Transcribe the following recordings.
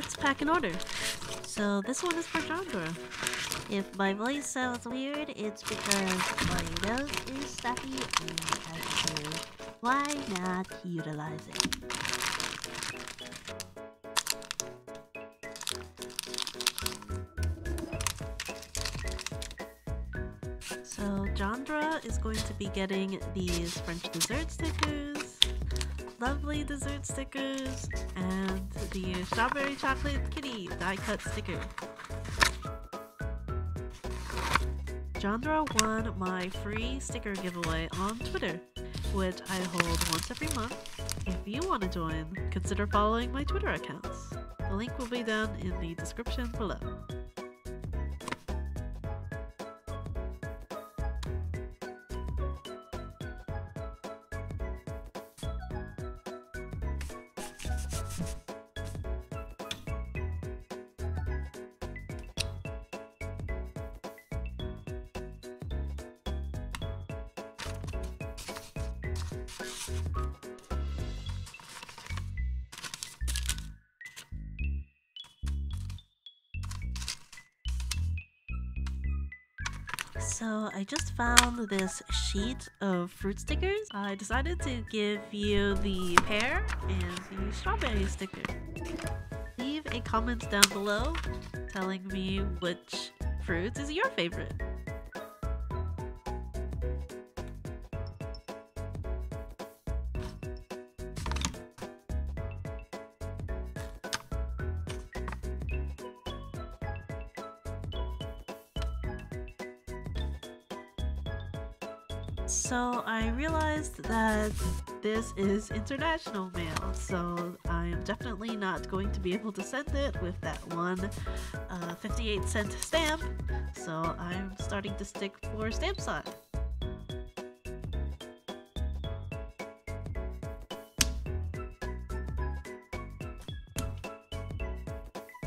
let's pack an order. So this one is for Jandra. If my voice sounds weird, it's because my nose is stuffy and has to. Why not utilize it? So Jandra is going to be getting these French dessert stickers, lovely dessert stickers, and the strawberry chocolate kitty die cut sticker. Jandra won my free sticker giveaway on Twitter, which I hold once every month. If you want to join, consider following my Twitter accounts. The link will be down in the description below. So I just found this sheet of fruit stickers. I decided to give you the pear and the strawberry sticker. Leave a comment down below telling me which fruit is your favorite. So I realized that this is international mail, so I'm definitely not going to be able to send it with that one uh, 58 cent stamp, so I'm starting to stick for stamp size.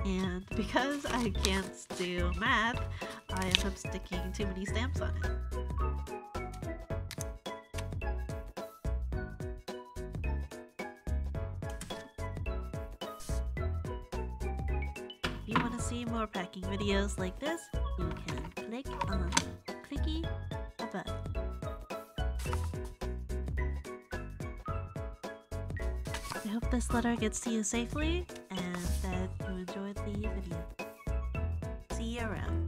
And because I can't do math, I end up sticking too many stamps on it. you want to see more packing videos like this, you can click on clicky above. I hope this letter gets to you safely and that you enjoyed the video. See you around.